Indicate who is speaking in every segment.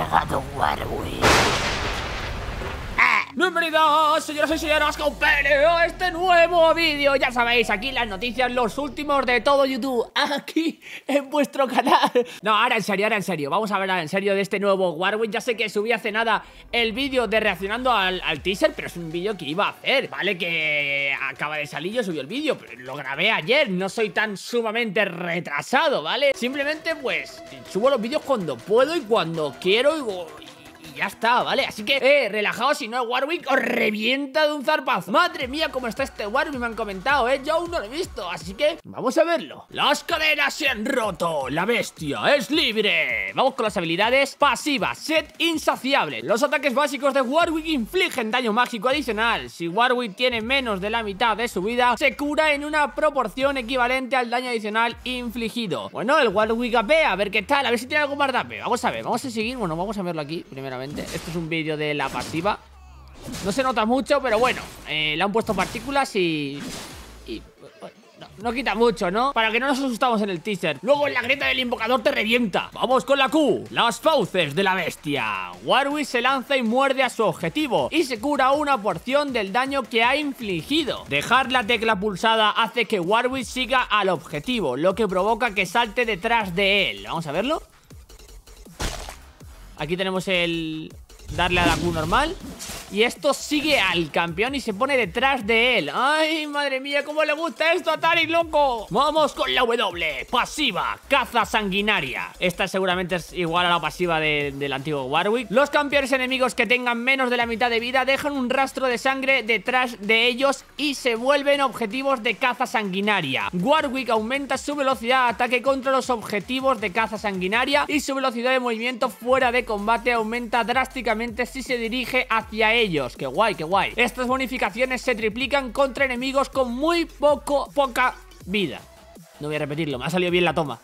Speaker 1: llegado Warwick.
Speaker 2: Bienvenidos, señoras y señores, compañeros, a este nuevo vídeo. Ya sabéis, aquí las noticias, los últimos de todo YouTube Aquí, en vuestro canal. No, ahora en serio, ahora en serio Vamos a ver en serio de este nuevo Warwick. Ya sé que subí hace nada el vídeo de reaccionando al, teaser Pero es un vídeo que iba a hacer Vale, que acaba de salir, yo subí el vídeo Pero lo grabé ayer, no soy tan sumamente retrasado, ¿vale? Simplemente, pues, subo los vídeos cuando puedo y cuando quiero y ya está, ¿vale? Así que, eh, relajaos, si no Warwick os revienta de un zarpazo. Madre mía, cómo está este Warwick, me han comentado, ¿eh? Yo aún no lo he visto, así que vamos a verlo. Las cadenas se han roto, la bestia es libre. Vamos con las habilidades pasivas, set insaciable. Los ataques básicos de Warwick infligen daño mágico adicional. Si Warwick tiene menos de la mitad de su vida, se cura en una proporción equivalente al daño adicional infligido. Bueno, el Warwick AP, a ver qué tal, a ver si tiene algo más de AP Vamos a ver, vamos a seguir, bueno, vamos a verlo aquí esto es un vídeo de la pasiva No se nota mucho, pero bueno eh, Le han puesto partículas y... y no, quita mucho, ¿no? Para que no nos asustamos en el teaser. Luego en la grieta del invocador te revienta. Vamos con la Q Las fauces de la bestia. Warwick se lanza y muerde a su objetivo Y se cura una porción del daño que ha infligido. Dejar la tecla pulsada hace que Warwick siga al objetivo Lo que provoca que salte detrás de él. Vamos a verlo Aquí tenemos el darle a la Q normal y esto sigue al campeón y se pone detrás de él ¡Ay, madre mía! ¿Cómo le gusta esto a Tarik, loco? Vamos con la W Pasiva, caza sanguinaria Esta seguramente es igual a la pasiva del antiguo Warwick Los campeones enemigos que tengan menos de la mitad de vida Dejan un rastro de sangre detrás de ellos Y se vuelven objetivos de caza sanguinaria Warwick aumenta su velocidad de ataque contra los objetivos de caza sanguinaria Y su velocidad de movimiento fuera de combate aumenta drásticamente si se dirige hacia él ellos. Qué guay, qué guay. Estas bonificaciones se triplican contra enemigos con muy poco, poca vida. No voy a repetirlo, me ha salido bien la toma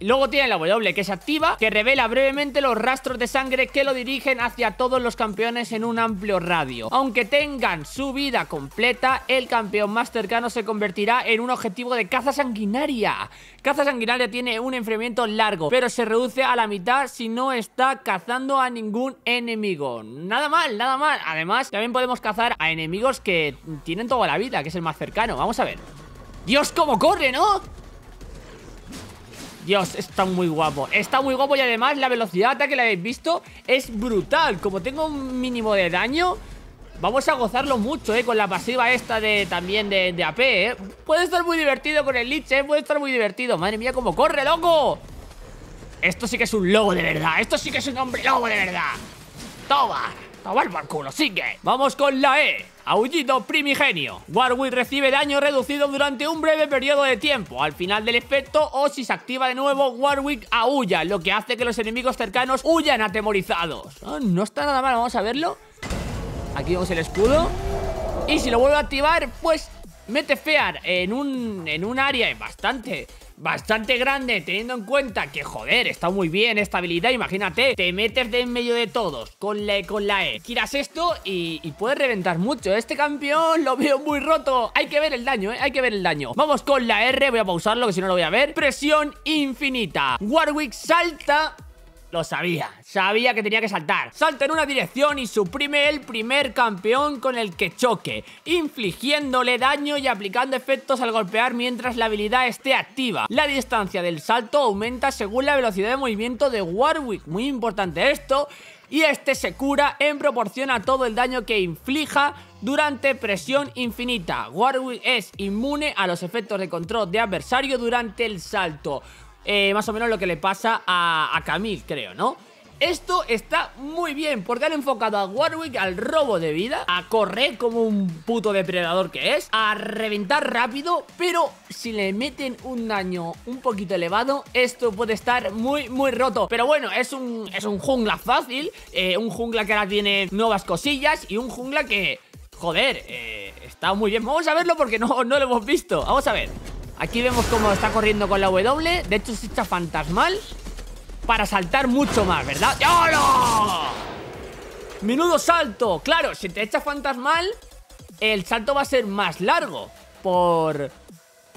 Speaker 2: Luego tiene la W que se activa, que revela brevemente los rastros de sangre que lo dirigen hacia todos los campeones en un amplio radio. Aunque tengan su vida completa, el campeón más cercano se convertirá en un objetivo de caza sanguinaria. Caza sanguinaria tiene un enfriamiento largo, pero se reduce a la mitad si no está cazando a ningún enemigo. Nada mal, nada mal. Además, también podemos cazar a enemigos que tienen toda la vida, que es el más cercano. Vamos a ver. Dios, cómo corre, ¿no? Dios, está muy guapo. Está muy guapo y además la velocidad que la habéis visto Es brutal. Como tengo un mínimo de daño Vamos a gozarlo mucho, eh, con la pasiva esta de también de, AP, eh. Puede estar muy divertido con el Lich, eh Puede estar muy divertido. Madre mía, cómo corre, loco. Esto sí que es un lobo de verdad Esto sí que es un hombre lobo de verdad. Toma Sigue Vamos con la E Aullido primigenio. Warwick recibe daño reducido durante un breve periodo de tiempo. Al final del efecto, o si se activa de nuevo, Warwick aúlla, lo que hace que los enemigos cercanos huyan atemorizados. Ah, no está nada mal, vamos a verlo. Aquí vemos el escudo. Y si lo vuelvo a activar, pues mete Fear en un, en un área bastante bastante grande Teniendo en cuenta que, joder, está muy bien esta habilidad Imagínate, te metes de en medio de todos Con la, con la E Giras esto y, y puedes reventar mucho. Este campeón lo veo muy roto. Hay que ver el daño, ¿eh? Hay que ver el daño. Vamos con la R, voy a pausarlo que si no lo voy a ver. Presión infinita. Warwick salta lo sabía, sabía que tenía que saltar Salta en una dirección y suprime el primer campeón con el que choque Infligiéndole daño y aplicando efectos al golpear mientras la habilidad esté activa La distancia del salto aumenta según la velocidad de movimiento de Warwick Muy importante esto y este se cura en proporción a todo el daño que inflija durante presión infinita. Warwick es inmune a los efectos de control de adversario durante el salto. Eh, más o menos lo que le pasa a, a Camille, creo, ¿no? Esto está muy bien porque han enfocado a Warwick al robo de vida, a correr como un puto depredador que es, a reventar rápido, pero si le meten un daño un poquito elevado, esto puede estar muy, muy roto. Pero bueno, es un, es un jungla fácil, eh, un jungla que ahora tiene nuevas cosillas y un jungla que, joder, eh, está muy bien. Vamos a verlo porque no, no lo hemos visto, vamos a ver. Aquí vemos cómo está corriendo con la W De hecho se echa fantasmal Para saltar mucho más, ¿verdad? ¡Hola! ¡Menudo salto! Claro, si te echa fantasmal El salto va a ser más largo Por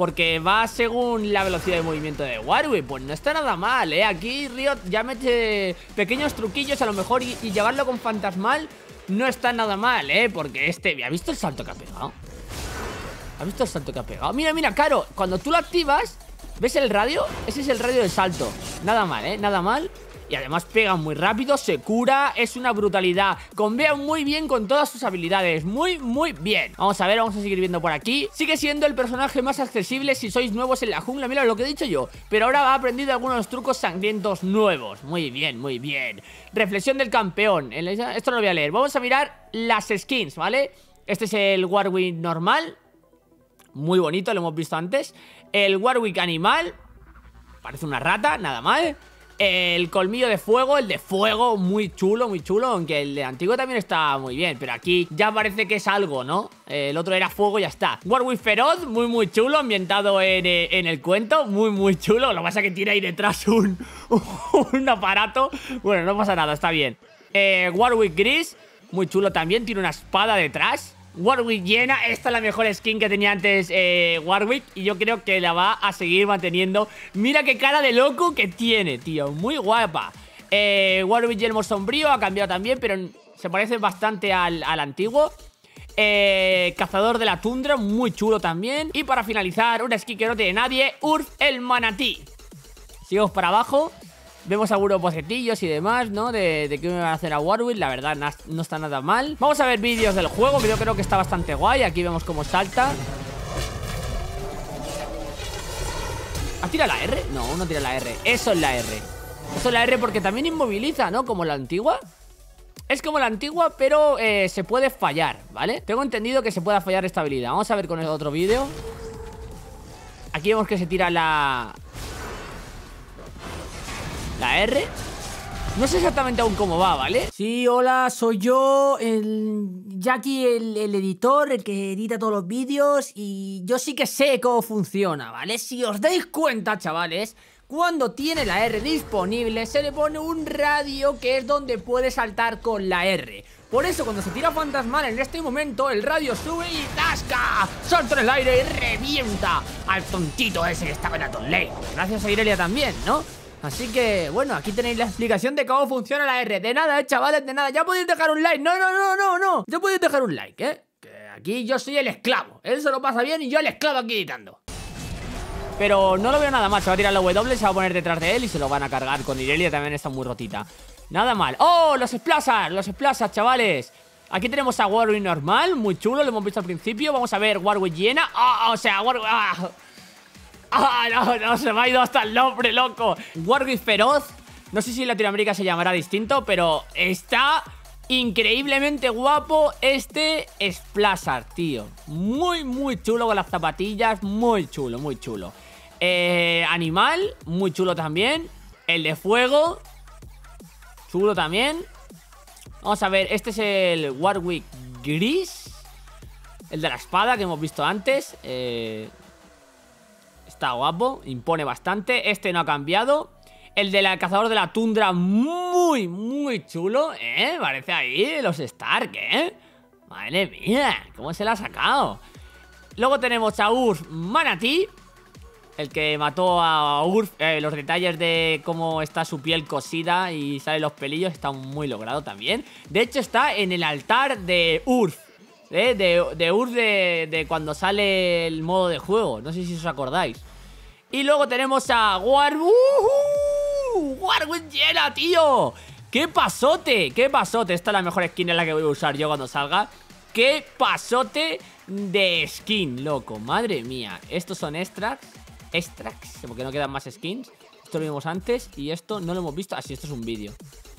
Speaker 2: porque va según la velocidad de movimiento de Warwick. Pues no está nada mal, ¿eh? Aquí Riot ya mete pequeños truquillos a lo mejor y, llevarlo con Fantasmal no está nada mal, ¿eh? Porque este... ¿Ha visto el salto que ha pegado? ¿Has visto el salto que ha pegado? Mira, mira, claro, cuando tú lo activas ¿Ves el radio? Ese es el radio de salto. Nada mal, ¿eh? Nada mal. Y además pega muy rápido, se cura, es una brutalidad. Convea muy bien con todas sus habilidades. Muy, muy bien. Vamos a ver, vamos a seguir viendo por aquí. Sigue siendo el personaje más accesible si sois nuevos en la jungla. Mira lo que he dicho yo. Pero ahora ha aprendido algunos trucos sangrientos nuevos. Muy bien, muy bien. Reflexión del campeón. Esto no lo voy a leer. Vamos a mirar las skins, ¿vale? Este es el Warwick normal muy bonito, lo hemos visto antes. El Warwick animal Parece una rata, nada mal. El colmillo de fuego, el de fuego, muy chulo, muy chulo Aunque el de antiguo también está muy bien Pero aquí ya parece que es algo, ¿no? El otro era fuego y ya está. Warwick feroz, muy muy chulo Ambientado en, eh, en el cuento, muy muy chulo. Lo que pasa es que tiene ahí detrás un, un aparato. Bueno, no pasa nada, está bien. Eh, Warwick gris, muy chulo también Tiene una espada detrás Warwick llena, esta es la mejor skin que tenía antes eh, Warwick Y yo creo que la va a seguir manteniendo. Mira qué cara de loco que tiene, tío Muy guapa. Eh, Warwick yelmo sombrío ha cambiado también Pero se parece bastante al, antiguo. Eh, Cazador de la tundra, muy chulo también. Y para finalizar, una skin que no tiene nadie Urf el manatí. Sigamos para abajo Vemos algunos bocetillos y demás, ¿no? De, qué me van a hacer a Warwick La verdad, no está nada mal Vamos a ver vídeos del juego, que yo creo que está bastante guay Aquí vemos cómo salta ¿Ha tirado la R? No, no tira la R Eso es la R Eso es la R porque también inmoviliza, ¿no? Como la antigua es como la antigua, pero eh, se puede fallar, ¿vale? Tengo entendido que se puede fallar esta habilidad Vamos a ver con el otro vídeo Aquí vemos que se tira la, la R no sé exactamente aún cómo va, ¿vale?
Speaker 1: Sí, hola, soy yo, el Jackie, el, editor, el que edita todos los vídeos Y yo sí que sé cómo funciona, ¿vale? Si os dais cuenta, chavales cuando tiene la R disponible se le pone un radio que es donde puede saltar con la R por eso cuando se tira fantasmal en este momento el radio sube y ¡tasca! Salta en el aire y revienta al tontito ese que estaba en la Gracias a Irelia también, ¿no? Así que, bueno, aquí tenéis la explicación de cómo funciona la R De nada, eh, chavales, de nada Ya podéis dejar un like, no, no, no, no, no Ya podéis dejar un like, eh Que aquí yo soy el esclavo Él se lo pasa bien y yo el esclavo aquí editando pero no lo veo nada mal, se va a tirar la W, se va a poner detrás de él y se lo van a cargar con Irelia, también está muy rotita. Nada mal. ¡Oh! Los splashers, los splashers, chavales. Aquí tenemos a Warwick normal, muy chulo, lo hemos visto al principio. Vamos a ver Warwick llena. ¡Oh! O sea, Warwick... ¡Ah! ¡Ah, no, no! Se me ha ido hasta el nombre, loco. Warwick Feroz No sé si en Latinoamérica se llamará distinto Pero está increíblemente guapo este Splashar, tío. Muy, muy chulo con las zapatillas Muy chulo, muy chulo. Eh, Animal, muy chulo también. El de fuego Chulo también. Vamos a ver, este es el Warwick Gris El de la espada que hemos visto antes. Eh Está guapo, impone bastante Este no ha cambiado El del cazador de la tundra, muy, muy chulo ¿Eh? Parece ahí los Stark, ¿eh? Madre mía, ¿cómo se la ha sacado? Luego tenemos a Urf Manatí el que mató a Urf, eh, los detalles de cómo está su piel cosida y salen los pelillos están muy logrado también. De hecho está en el altar de Urf, ¿eh? de, de Urf de, cuando sale el modo de juego, no sé si os acordáis. Y luego tenemos a Warwick. ¡Uh! ¡Warwick llena, tío! ¡Qué pasote! ¡Qué pasote! Esta es la mejor skin en la que voy a usar yo cuando salga. ¡Qué pasote de skin, loco! Madre mía. Estos son extracts. Extracts, porque no quedan más skins. Esto lo vimos antes y esto no lo hemos visto. Así, ah, esto es un vídeo.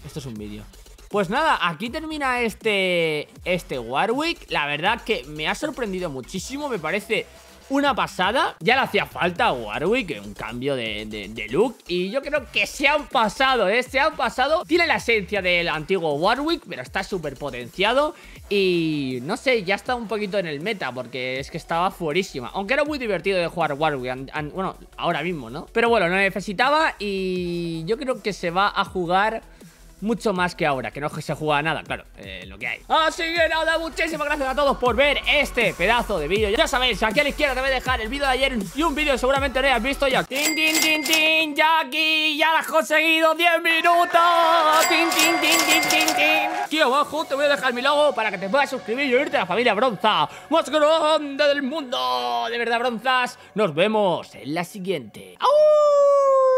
Speaker 1: Esto es un vídeo. Pues nada, aquí termina este, este Warwick. La verdad que me ha sorprendido muchísimo. Me parece una pasada. Ya le hacía falta Warwick un cambio de, look. Y yo creo que se han pasado, ¿eh? Se han pasado. Tiene la esencia del antiguo Warwick, pero está súper potenciado. Y no sé, ya está un poquito en el meta, porque es que estaba fuerísima. Aunque era muy divertido de jugar Warwick. bueno, ahora mismo, ¿no? Pero bueno, lo necesitaba y yo creo que se va a jugar
Speaker 2: mucho más que ahora, que no se juega nada, claro, eh, lo que hay. Así que nada, muchísimas gracias a todos por ver este pedazo de vídeo. Ya sabéis, aquí a la izquierda te voy a dejar el vídeo de ayer y un vídeo seguramente no hayas visto ya. ¡Tin, tin, tin, tin! ¡Jackie! ¡Ya lo has conseguido! ¡10 minutos! ¡Tin, tin, tin, tin, tin, tin! Aquí abajo te voy a dejar mi logo para que te puedas suscribir y unirte a la familia Bronza más grande del mundo. De verdad, Bronzas. Nos vemos en la siguiente. ¡Au!